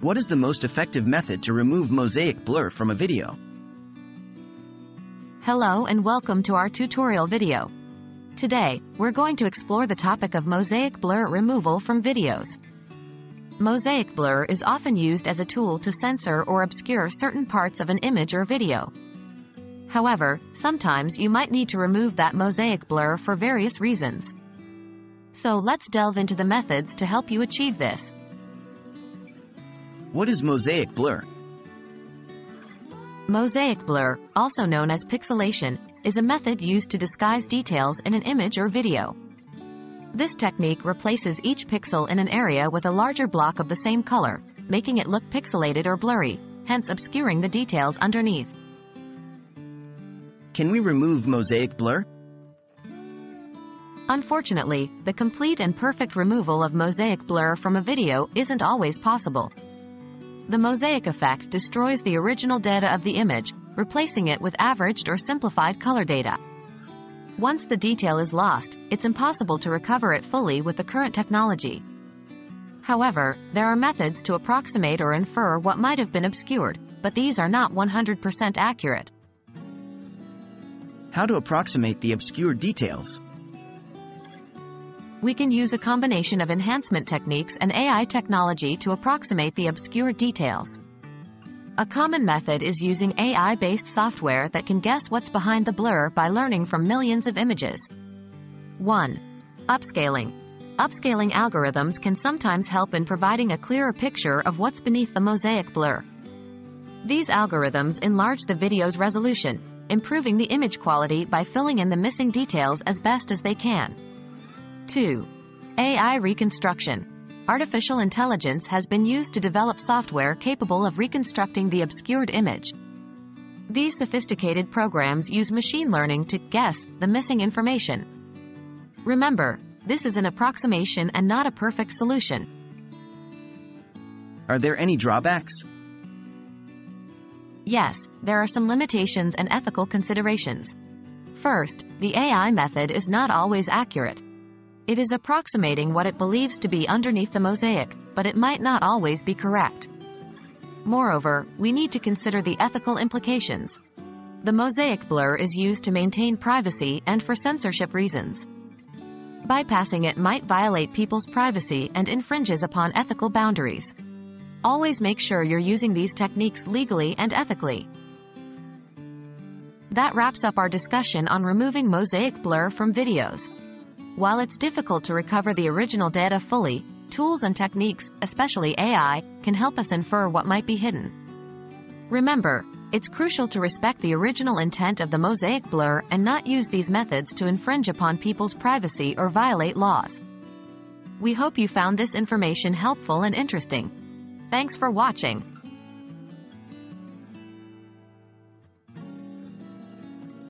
What is the most effective method to remove mosaic blur from a video? Hello and welcome to our tutorial video. Today, we're going to explore the topic of mosaic blur removal from videos. Mosaic blur is often used as a tool to censor or obscure certain parts of an image or video. However, sometimes you might need to remove that mosaic blur for various reasons. So let's delve into the methods to help you achieve this. What is mosaic blur? Mosaic blur, also known as pixelation, is a method used to disguise details in an image or video. This technique replaces each pixel in an area with a larger block of the same color, making it look pixelated or blurry, hence obscuring the details underneath. Can we remove mosaic blur? Unfortunately, the complete and perfect removal of mosaic blur from a video isn't always possible. The mosaic effect destroys the original data of the image, replacing it with averaged or simplified color data. Once the detail is lost, it's impossible to recover it fully with the current technology. However, there are methods to approximate or infer what might have been obscured, but these are not 100% accurate. How to approximate the obscured details? We can use a combination of enhancement techniques and AI technology to approximate the obscure details. A common method is using AI-based software that can guess what's behind the blur by learning from millions of images. 1. Upscaling. Upscaling algorithms can sometimes help in providing a clearer picture of what's beneath the mosaic blur. These algorithms enlarge the video's resolution, improving the image quality by filling in the missing details as best as they can. 2. AI reconstruction. Artificial intelligence has been used to develop software capable of reconstructing the obscured image. These sophisticated programs use machine learning to guess the missing information. Remember, this is an approximation and not a perfect solution. Are there any drawbacks? Yes, there are some limitations and ethical considerations. First, the AI method is not always accurate. It is approximating what it believes to be underneath the mosaic, but it might not always be correct. Moreover, we need to consider the ethical implications. The mosaic blur is used to maintain privacy and for censorship reasons. Bypassing it might violate people's privacy and infringes upon ethical boundaries. Always make sure you're using these techniques legally and ethically. That wraps up our discussion on removing mosaic blur from videos. While it's difficult to recover the original data fully, tools and techniques, especially AI, can help us infer what might be hidden. Remember, it's crucial to respect the original intent of the mosaic blur and not use these methods to infringe upon people's privacy or violate laws. We hope you found this information helpful and interesting. Thanks for watching.